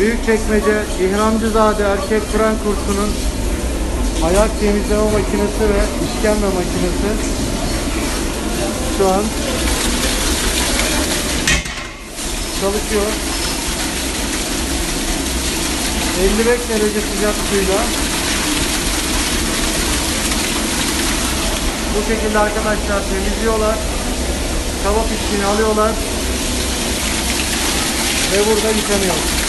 Büyükçekmece İhramcızade Erkek Kur'an kursunun ayak temizleme makinesi ve işkembe makinesi şu an çalışıyor. 55 derece sıcak suyla bu şekilde arkadaşlar temizliyorlar. Kaba piştiğini alıyorlar ve burada yıkanıyor.